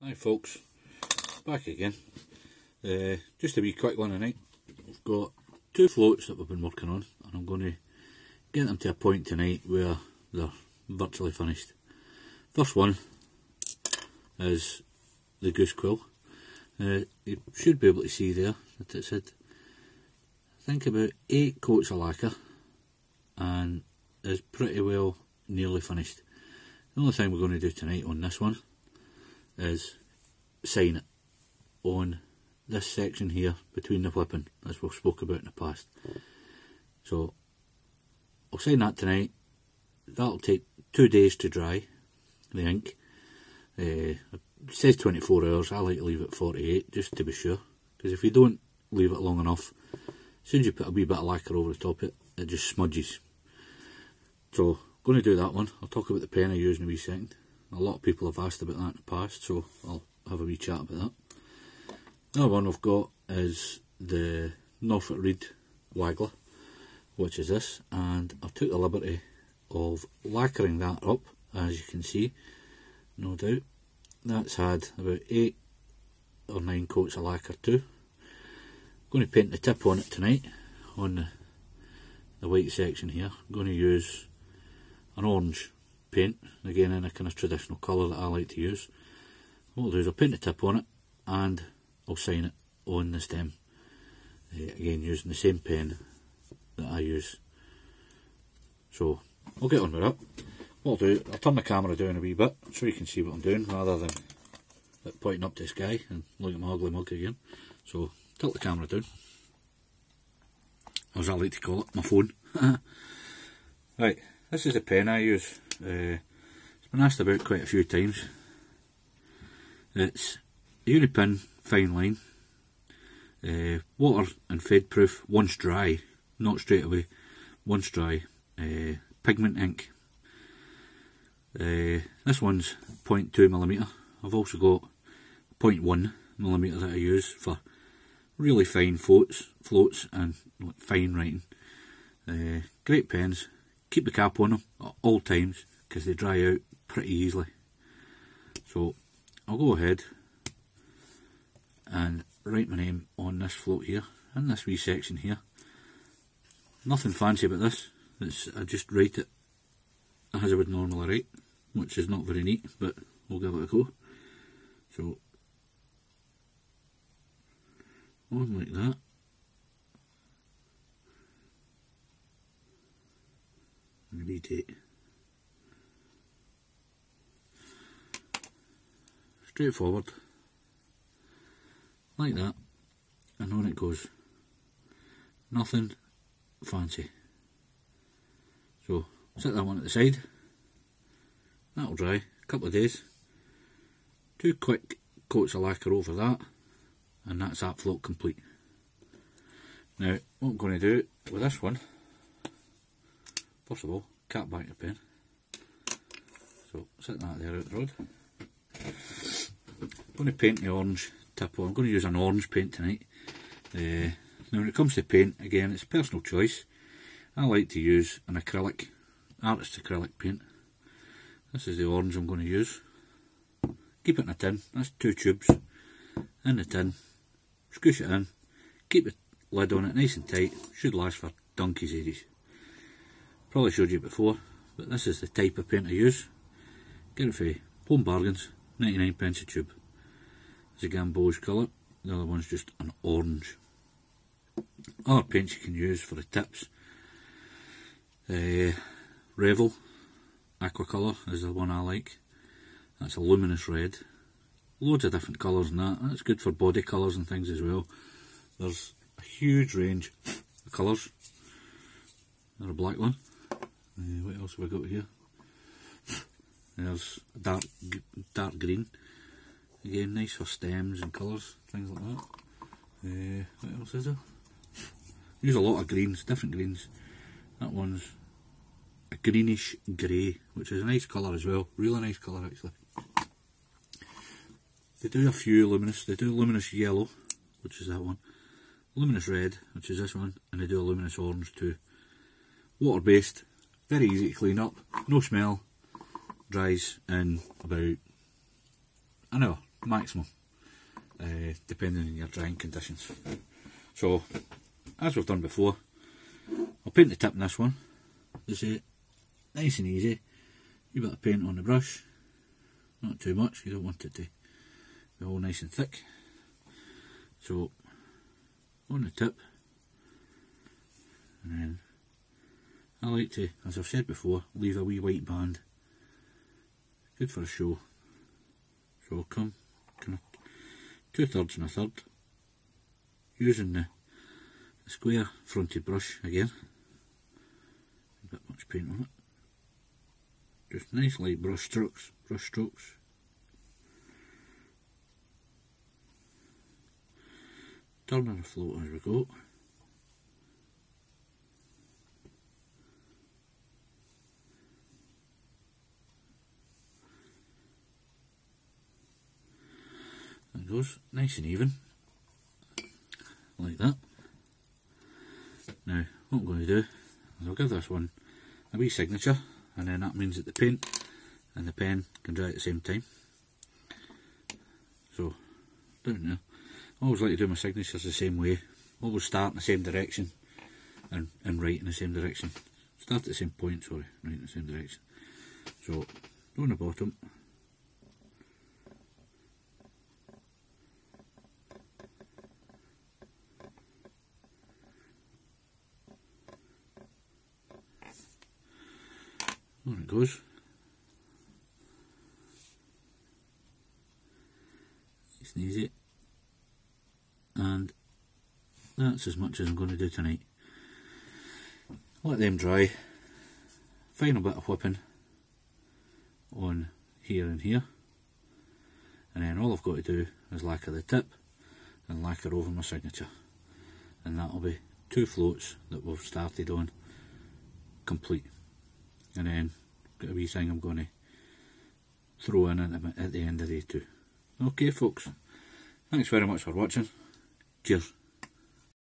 Hi folks, back again. Uh, just a wee quick one tonight. We've got two floats that we've been working on and I'm going to get them to a point tonight where they're virtually finished. First one is the goose quill. Uh, you should be able to see there that it's had I think about eight coats of lacquer and is pretty well nearly finished. The only thing we're going to do tonight on this one is sign it on this section here between the whipping as we've spoke about in the past. So I'll sign that tonight. That'll take two days to dry the ink. Uh, it says 24 hours, I like to leave it 48 just to be sure because if you don't leave it long enough as soon as you put a wee bit of lacquer over the top it, it just smudges. So I'm going to do that one. I'll talk about the pen I use in a wee second. A lot of people have asked about that in the past, so I'll have a wee chat about that. Another one I've got is the Norfolk Reed Waggler, which is this, and I took the liberty of lacquering that up, as you can see, no doubt. That's had about 8 or 9 coats of lacquer too. I'm going to paint the tip on it tonight, on the, the white section here. I'm going to use an orange paint, again in a kind of traditional colour that I like to use. What I'll do is I'll paint the tip on it and I'll sign it on the stem. Uh, again using the same pen that I use. So I'll get on with that. What I'll do, I'll turn the camera down a wee bit so you can see what I'm doing rather than like, pointing up to the sky and look at my ugly mug again. So tilt the camera down. As I like to call it, my phone. right, this is the pen I use. Uh, it's been asked about quite a few times. It's Unipin fine line, uh, water and fade proof once dry, not straight away, once dry, uh, pigment ink. Uh, this one's 0.2mm. I've also got 0.1mm that I use for really fine floats, floats and fine writing. Uh, great pens. Keep the cap on them at all times because they dry out pretty easily. So I'll go ahead and write my name on this float here, in this wee section here. Nothing fancy about this, it's, I just write it as I would normally write, which is not very neat, but we'll give it a go. So, on like that. And a wee date. straightforward. Like that. And on it goes. Nothing fancy. So set that one at the side. That'll dry. A couple of days. Two quick coats of lacquer over that. And that's that float complete. Now what I'm going to do with this one first of all cap back the pen so set that there out the road I'm going to paint the orange tip on. I'm going to use an orange paint tonight. Uh, now when it comes to paint, again it's personal choice. I like to use an acrylic, artist acrylic paint. This is the orange I'm going to use. Keep it in a tin, that's two tubes in the tin. Scoosh it in, keep the lid on it nice and tight, should last for donkey's ages. Probably showed you before, but this is the type of paint I use. Get it for home bargains, 99 pence a tube It's a gamboge colour, the other one's just an orange. Other paints you can use for the tips, uh, Revell Aquacolour is the one I like, that's a luminous red. Loads of different colours in that, that's good for body colours and things as well. There's a huge range of colours. There's a black one. Uh, what else have we got here? There's dark, dark green. Again, nice for stems and colours, things like that. Uh, what else is there? Use a lot of greens, different greens. That one's a greenish grey, which is a nice colour as well. Really nice colour actually. They do a few luminous. They do luminous yellow, which is that one. Luminous red, which is this one. And they do a luminous orange too. Water based, very easy to clean up, no smell, dries in about an hour maximum, uh, depending on your drying conditions. So, as we've done before, I'll paint the tip in this one. As I say, nice and easy. A bit of paint on the brush, not too much, you don't want it to be all nice and thick. So, on the tip, and then I like to, as I've said before, leave a wee white band. Good for a show. So I'll come kind of two thirds and a third, using the, the square fronted brush again. Bit much paint on it. Just nice light brush strokes, brush strokes. Turning the float as we go. It goes nice and even, like that. Now, what I'm going to do is I'll give this one a wee signature, and then that means that the paint and the pen can dry at the same time. So, there. I always like to do my signatures the same way. Always start in the same direction and, and write in the same direction. Start at the same point, sorry, write in the same direction. So, on the bottom, Oh on it goes. Nice and easy. And that's as much as I'm going to do tonight. Let them dry. Final bit of whipping on here and here. And then all I've got to do is lacquer the tip and lacquer over my signature. And that'll be two floats that we've started on complete and then got a wee thing I'm going to throw in at the end of the day too. Okay folks, thanks very much for watching. Cheers.